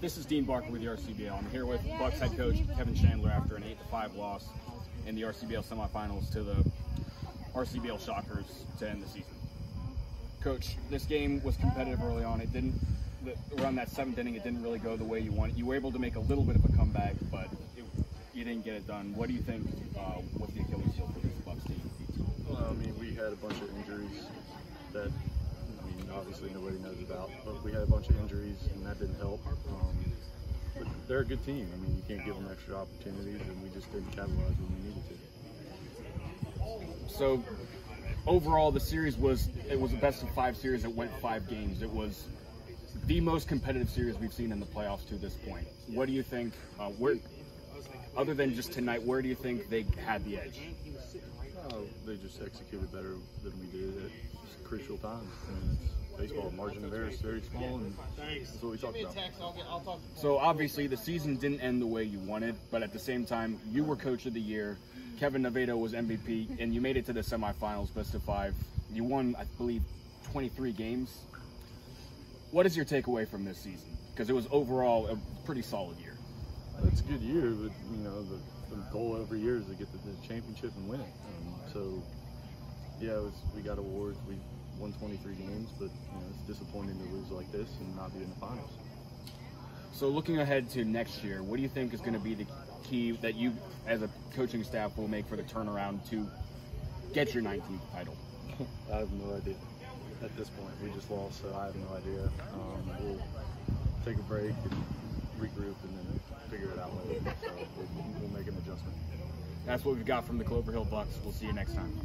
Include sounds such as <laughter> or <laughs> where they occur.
This is Dean Barker with the RCBL. I'm here with Bucks head coach Kevin Chandler after an 8-5 loss in the RCBL semifinals to the RCBL Shockers to end the season. Coach, this game was competitive early on. It didn't, around that seventh inning, it didn't really go the way you wanted. You were able to make a little bit of a comeback, but it, you didn't get it done. What do you think uh, was the Achilles heel for this Bucks team? Well, I mean, we had a bunch of injuries that, I mean, obviously nobody knows about, but had a bunch of injuries and that didn't help. Um, but they're a good team. I mean, you can't give them extra opportunities, and we just didn't capitalize when we needed to. So, overall, the series was it was a best of five series. It went five games. It was the most competitive series we've seen in the playoffs to this point. What do you think? Uh, where, other than just tonight, where do you think they had the edge? Uh, they just executed better than we did at crucial times. And baseball margin of error is very small, and that's what we talked about. So obviously, the season didn't end the way you wanted, but at the same time, you were coach of the year. Kevin Nevada was MVP, and you made it to the semifinals, best of five. You won, I believe, 23 games. What is your takeaway from this season? Because it was overall a pretty solid year. It's a good year, but you know the, the goal every year is to get the, the championship and win it. Um, so yeah, was, we got awards. We won 23 games, but you know, it's disappointing to lose like this and not be in the finals. So looking ahead to next year, what do you think is going to be the key that you, as a coaching staff, will make for the turnaround to get your 19th title? <laughs> I have no idea. At this point, we just lost, so I have no idea. Um, we'll take a break and regroup, and then figure it out later. So we'll, we'll make an adjustment. That's what we've got from the Clover Hill Bucks. We'll see you next time.